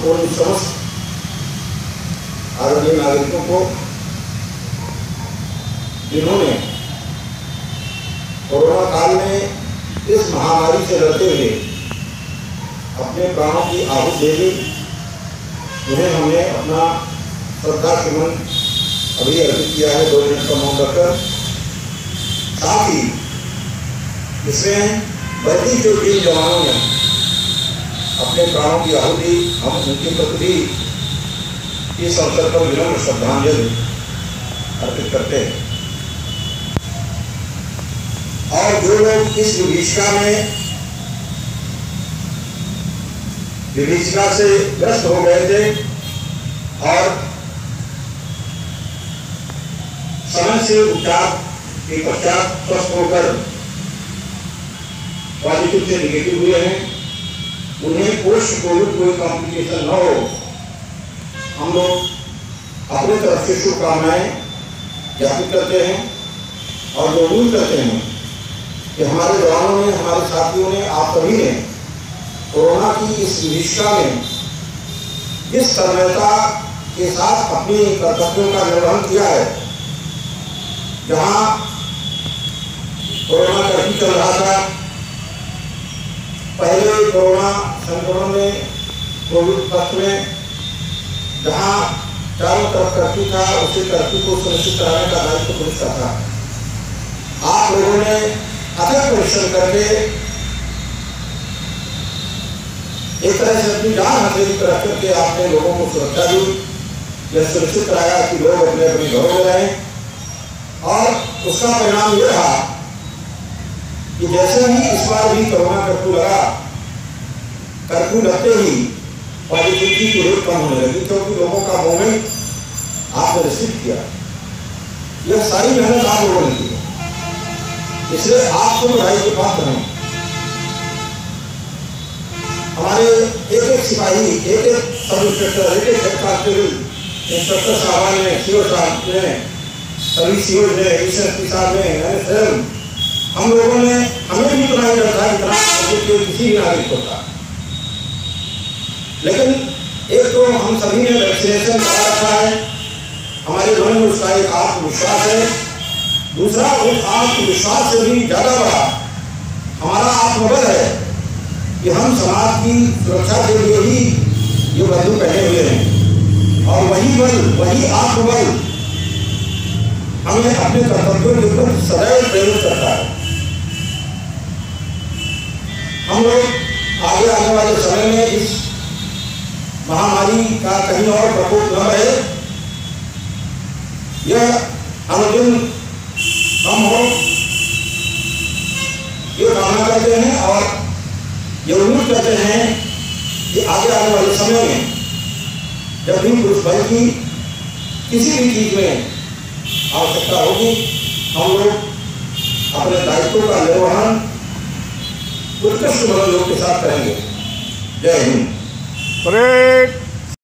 और समस्त आदरणीय नागरिकों को जिन्होंने कोरोना काल में इस महामारी से लड़ते हुए अपने प्राणों की आहुति दे दी, उन्हें हमने अपना श्रद्धा सुमन अभी अर्पित किया है दो मिनट का मौन रखकर। साथ ही इसमें बल्कि जो वीर जवानों ने अपने प्राणों की आहुति, हम उनके प्रति इस अवसर पर विनम्र श्रद्धांजलि अर्पित करते हैं। और जो लोग इस विभीषिका में विभीषिका से ग्रस्त हो गए थे और समय से उपचार के पश्चात स्वस्थ होकर पॉजिटिव से निगेटिव हुए हैं उन्हें पोस्ट कोविड कोई कॉम्प्लिकेशन न हो। हम लोग अपने तरफ़ से शुभकामनाएँ ज्ञापित करते हैं और जो उम्मीद करते हैं कि हमारे जवानों ने, हमारे साथियों ने, आप सभी ने कोरोना की इस विभीषिका में जिस तन्मयता के साथ अपनी कर्तव्यों का निर्वहन किया है, जहाँ कोरोना कर्फ्यू चल रहा था, पहले कोरोना संक्रमण में, कोविड पक्ष में, जहाँ चारों तरफ़ कर्फ्यू था, उसे कर्फ्यू को सुनिश्चित कराने का दायित्व पुलिस का था। आप लोगों ने अथक परिश्रम करके एक तरह से अपनी जान हथेली पर रख करके आपने लोगों को सुरक्षा दी, यह सुनिश्चित कराया कि लोग अपने अपने घरों में रहें। और उसका परिणाम यह रहा कि जैसे ही इस बार भी कोरोना कर्फ्यू लगा कर्फ्यू लगते ही पॉजिटिविटी की रेट कम होने लगी क्योंकि लोगों का मूवमेंट आपने रिसीव किया यह सारी मेहनत आप लोगों ने की इसलिए आपको बधाई के पात्र हैं हमारे एक एक सिपाही एक एक सब इंस्पेक्टर एक एक हेड इंस्पेक्टर साहबान ने सीओ साहब ने सभी सीओ ने एस एस साहब ने एन हम लोगों ने हमें भी इतना ही रखा इतना किसी भी नागरिक को था लेकिन एक तो हम सभी ने वैक्सीनेशन करा रखा है। हमारे मन में उसका एक आत्मविश्वास है। दूसरा, उस आत्मविश्वास से भी ज़्यादा बड़ा हमारा आत्मबल है कि हम समाज की सुरक्षा के लिए ही ये बंधु पहने हुए हैं। और वही बल, वही आत्मबल हमें अपने कर्तव्यों के ऊपर सदैव प्रेरित करता है। हम लोग आगे आने वाले समय में इस महामारी का कहीं और प्रकोप न रहे। यह अनुदिन हम हो, ये कामना करते हैं और ये उम्मीद करते हैं कि आगे आने वाले समय में जब भी कुछ भय की किसी भी चीज़ में आवश्यकता होगी, हम लोग अपने दायित्व का निर्वहन उत्कृष्ट मनोयोग के साथ करेंगे। जय हिंद। Break.